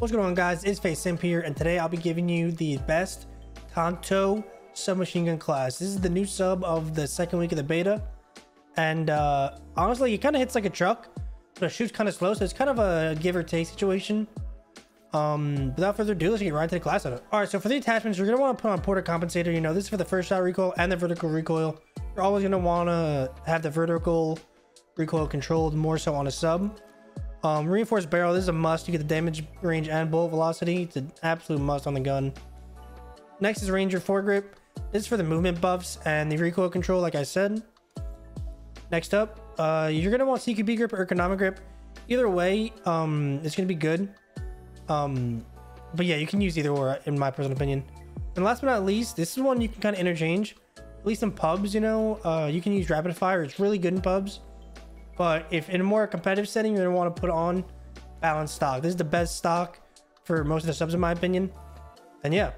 What's going on guys, it's FaZe Simp here, and today I'll be giving you the best Tanto submachine gun class. This is the new sub of the second week of the beta, and uh, honestly, it kind of hits like a truck, but it shoots kind of slow, so it's kind of a give or take situation. Um, without further ado, let's get right into the class setup. All right, so for the attachments, you're gonna want to put on Porter compensator. You know, this is for the first shot recoil and the vertical recoil. You're always gonna want to have the vertical recoil controlled more so on a sub. Um, reinforced barrel, this is a must. You get the damage range and bullet velocity. It's an absolute must on the gun. Next is Ranger foregrip. This is for the movement buffs and the recoil control, like I said. Next up, uh, you're gonna want CQB grip or ergonomic grip. Either way, um, it's gonna be good. Um, but yeah, you can use either or, in my personal opinion. And last but not least, this is one you can kind of interchange. At least in pubs, you know, uh, you can use rapid fire. It's really good in pubs. But if in a more competitive setting, you're gonna want to put on balanced stock. This is the best stock for most of the subs, in my opinion. And yeah,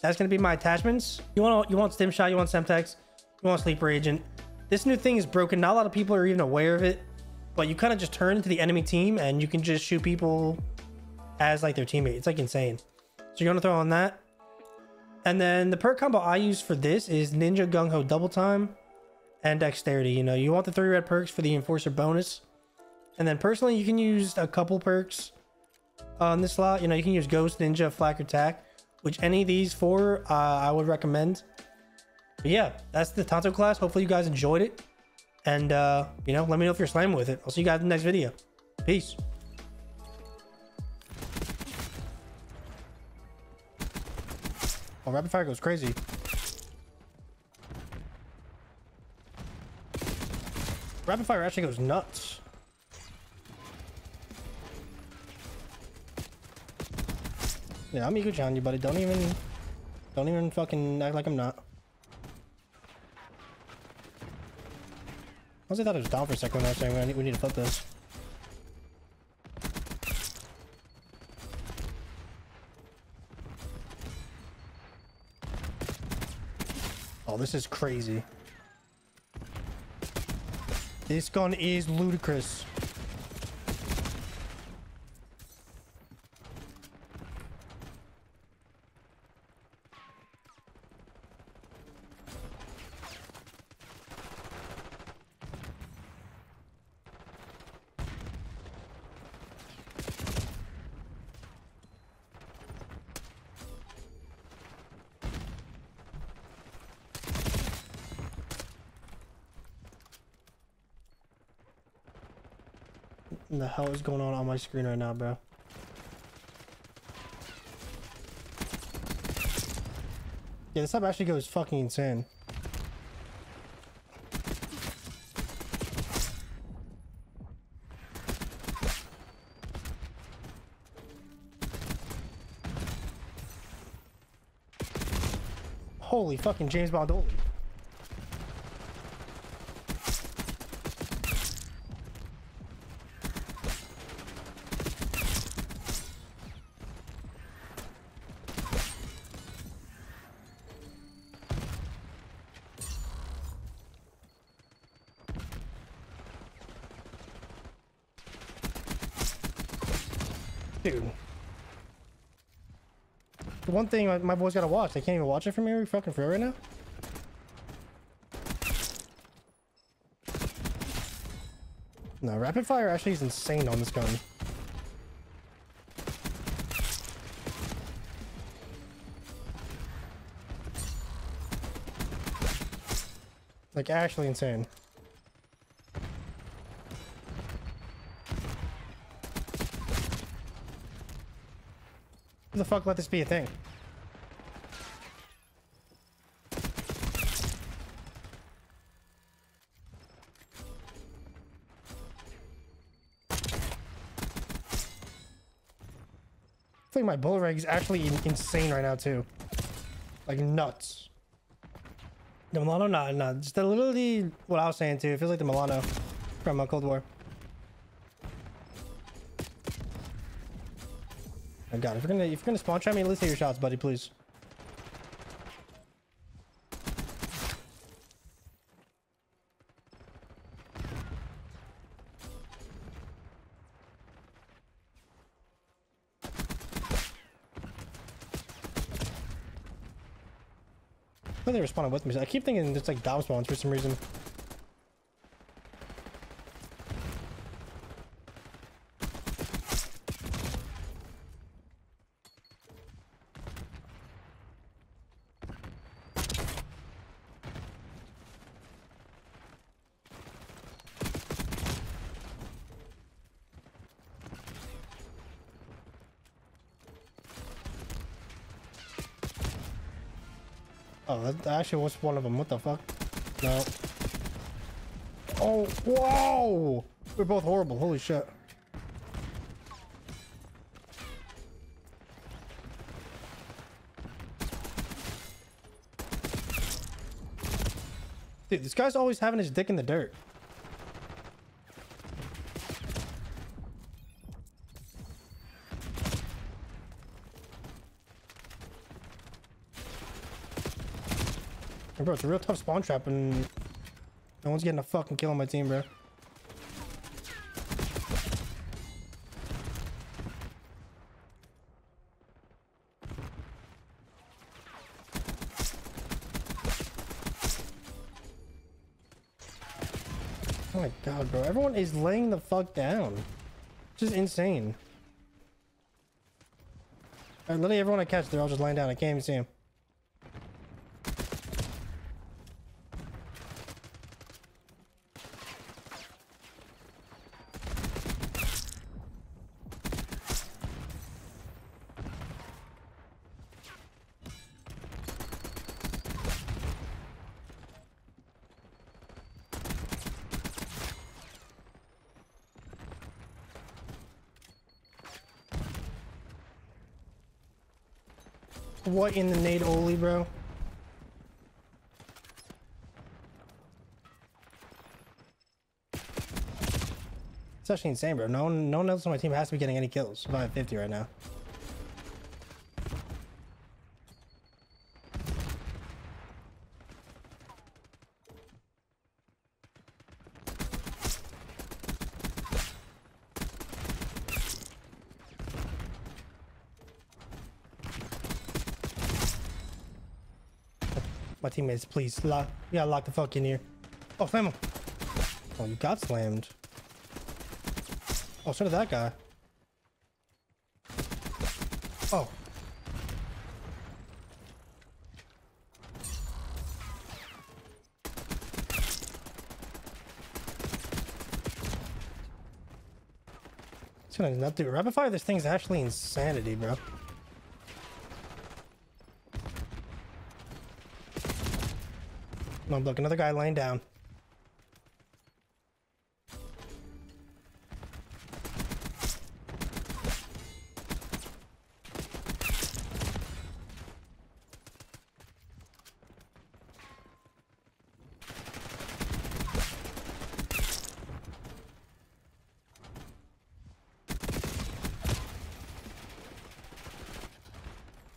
that's gonna be my attachments. You want you want stim shot, you want semtex, you want sleeper agent. This new thing is broken. Not a lot of people are even aware of it, but you kind of just turn into the enemy team and you can just shoot people as like their teammate. It's like insane. So you're gonna throw on that. And then the perk combo I use for this is Ninja Gung Ho Double Time and dexterity. You know, you want the three red perks for the enforcer bonus. And then personally, you can use a couple perks on this slot. You know, you can use ghost, ninja, flak, attack, which any of these four uh, I would recommend. But yeah, that's the Tanto class. Hopefully you guys enjoyed it. And, uh, you know, let me know if you're slamming with it. I'll see you guys in the next video. Peace. Oh, rapid fire goes crazy. Rapid fire actually goes nuts. Yeah, I'm Iguchi on you, buddy. Don't even, don't even fucking act like I'm not. I thought it was down for a second I was saying we need, we need to flip this. Oh, this is crazy. This gun is ludicrous. The hell is going on on my screen right now, bro? Yeah, this time actually goes fucking insane. Holy fucking James Bond Dude. The one thing my boys gotta watch, they can't even watch it from here We fucking for right now. No, rapid fire actually is insane on this gun. Like actually insane. Who the fuck let this be a thing? I think my bullet reg is actually insane right now too. Like nuts. The Milano, no, no, just literally what I was saying too. It feels like the Milano from uh, Cold War. Oh god, if you're gonna if you're gonna spawn try me, let's hear your shots, buddy, please. I think they responded with me. I keep thinking it's like dom spawns for some reason. Oh, that actually was one of them. What the fuck? No. Oh, whoa! We're both horrible. Holy shit. Dude, this guy's always having his dick in the dirt. Bro, it's a real tough spawn trap and no one's getting a fucking kill on my team, bro. Oh my god, bro. Everyone is laying the fuck down. Just insane. Literally everyone I catch, they're all just laying down. I can't even see them. What in the Nate Oli, bro? It's actually insane, bro. No one, no one else on my team has to be getting any kills. I'm at 50 right now. Teammates, please, lock, yeah, lock the fuck in here. Oh, slam him. Oh, you got slammed. Oh, so did that guy. Oh. It's gonna not do rapid fire. This thing's actually insanity, bro. Oh, look, another guy laying down.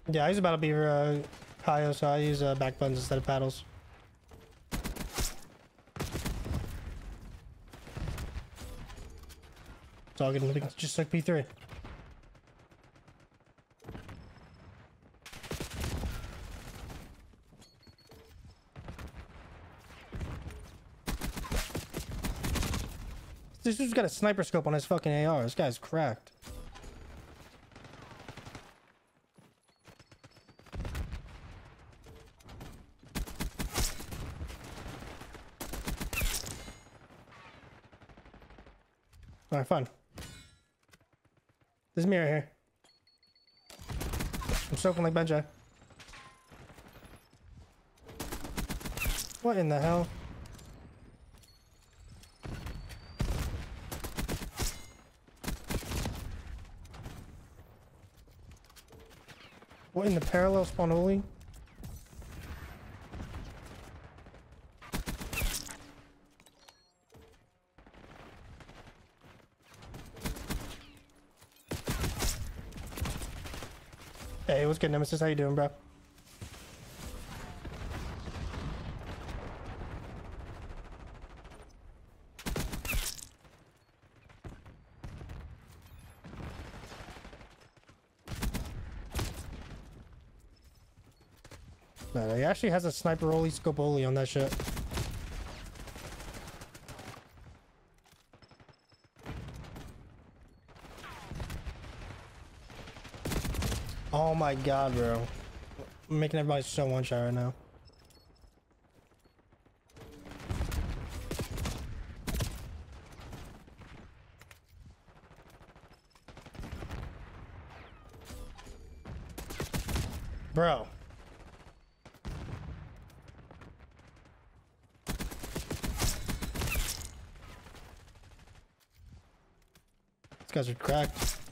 Yeah, he's about to be uh, Kaio, so I use uh, back buttons instead of paddles. It's all good. Just like P3. This dude's got a sniper scope on his fucking AR. This guy's cracked. Alright, fine. There's mirror here. I'm soaking like Benji. What in the hell? What in the parallel spawn only? Hey, what's good, Nemesis? How you doing, bro? He actually has a sniper only scope only on that shit. Oh my god, bro. I'm making everybody so one shot right now. Bro. These guys are cracked.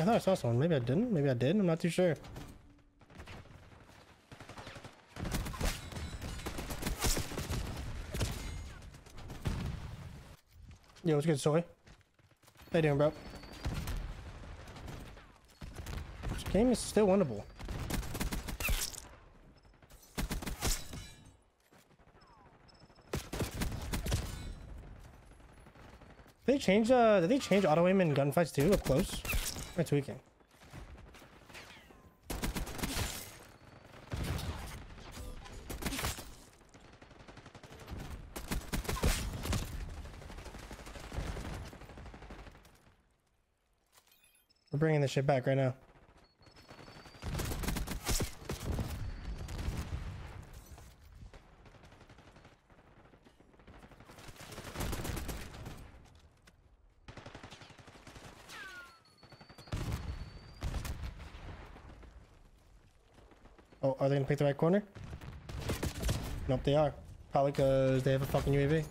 I thought I saw someone. Maybe I didn't. Maybe I did. I'm not too sure. Yo, what's good, Soy? How you doing, bro? This game is still winnable. Did they change uh did they change auto aim in gunfights too up close? That's tweaking. We're bringing this shit back right now. Oh, are they gonna pick the right corner? Nope, they are. Probably because they have a fucking UAV.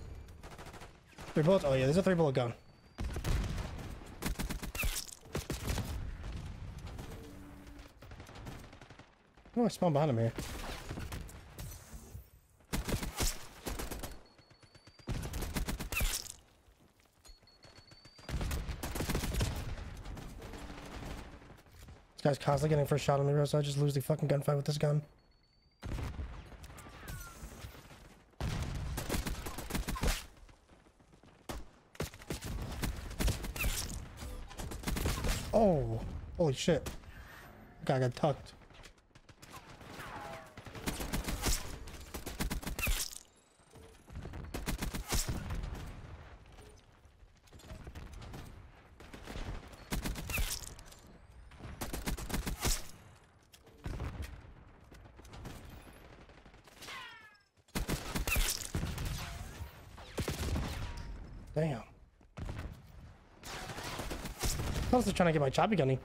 Three bullets? Oh yeah, there's a three bullet gun. Oh, I spawned behind him here. This guy's constantly getting first shot on me, bro, so I just lose the fucking gunfight with this gun. Oh, holy shit. Guy got tucked. Damn. I was just trying to get my choppy gunny.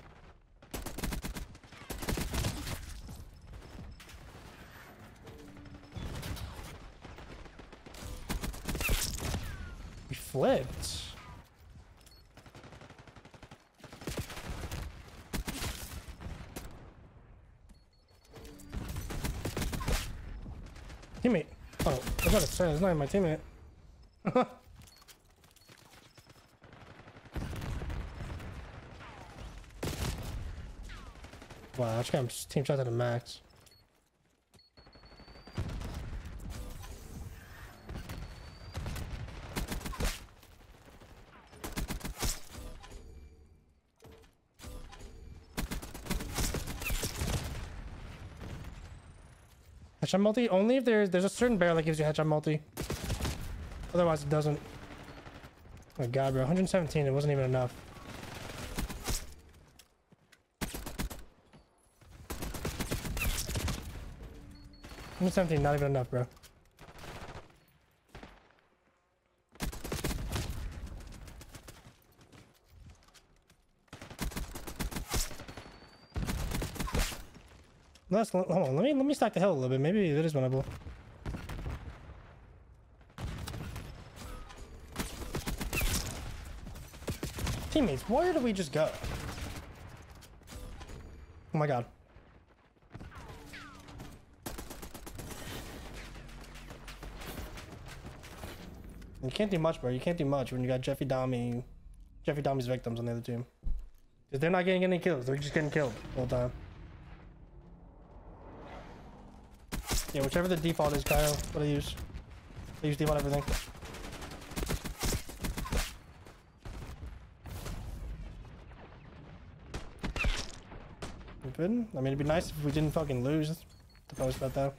We flipped. Teammate. Oh, I to say, it's not even my teammate. Wow, I just got team shot at a max. Headshot multi only if there's there's a certain barrel that gives you headshot multi. Otherwise it doesn't. Oh my god, bro. 117, it wasn't even enough. One seventeen, not even enough, bro. Let's hold on. Let me let me stack the hill a little bit. Maybe it is winnable. Teammates, where did we just go? Oh my god. You can't do much, bro. You can't do much when you got Jeffy Dami, Jeffy Dami's victims on the other team. Because they're not getting any kills. They're just getting killed all the time. Yeah, whichever the default is, Kyle, what I use. I use default everything. Good. I mean, it'd be nice if we didn't fucking lose. The post about that.